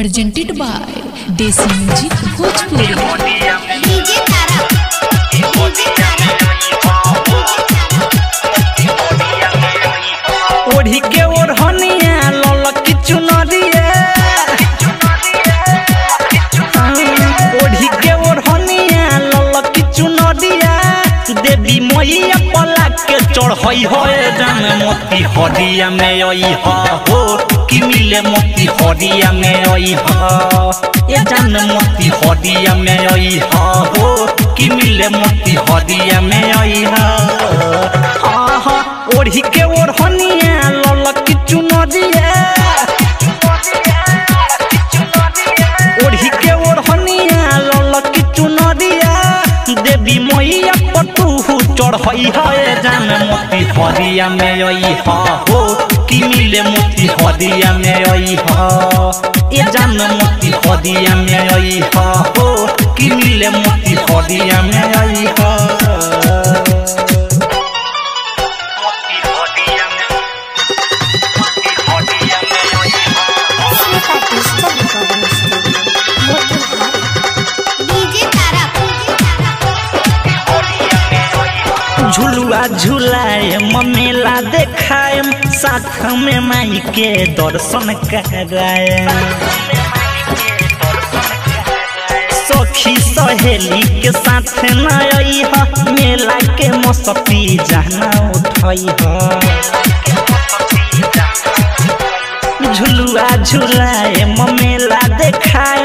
presented by Desi Music Bhojpuri. DJ तारा ओढ़ी के ओढ़निया ललक चुनरिया ओढ़ी के ओढ़निया ललक चुनरिया देवी मैया चढ़ई हो जान मोती हरिया में आई हो कि मिले मोती हरिया में आई ए जान मोती हरिया में आई हो कि मिले मोती हरिया में आई हो। ओढ़ी के ओढ़निया ललक चुनरिया चढ़ई जान मोती हरिया में आई हो कि मिले मोती हरिया में आई हो जान मोती हरिया में आई हो कि मिले मोती हरिया में आई हो झुलुआ झुलाए, ममेला देखाए, साथ में माई के दर्शन कराए सखी सहेली के साथ न मेला के मस्ती जाना उठई ह। झुलुआ झुलाए, ममेला देखाए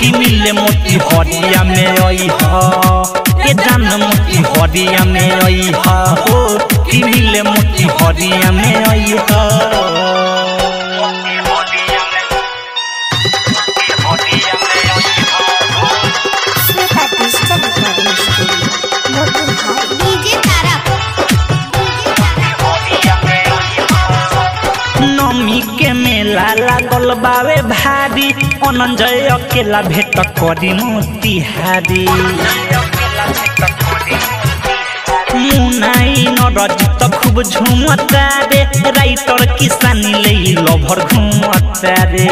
कि मिले मोती हरिया में आई हा। के जान मोती हरिया में आई हा। हो की मिले मोती हरिया में आई हो। लागल बावे भारी, अनंजय अकेला भेट करी मोतिहारी मुनाई नरज त खूब झुमता रे राइटर किसानी ले लभर घुमता रे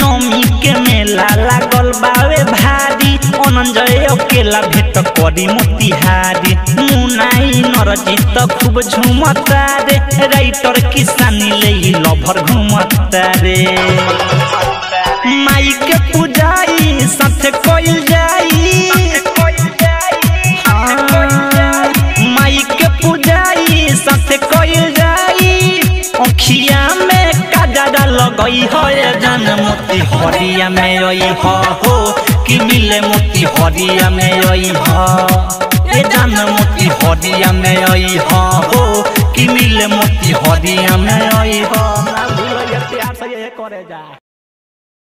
नमी के मेला लागल बावे भारी, अनंजय अकेला भेट करी मोतिहारी मुनाई नरजित खूब झुमता रे राइटर किसानी ले लभर घुमता रे। माई के पूजाई साथे कोइल जाई। हाँ, हरिया में हो कि मिले मोती हरिया में हो। ए जान मोती हदिया में आई हो कि मिले मोती हदिया में आई हो ना भूल प्यार से ये करे जा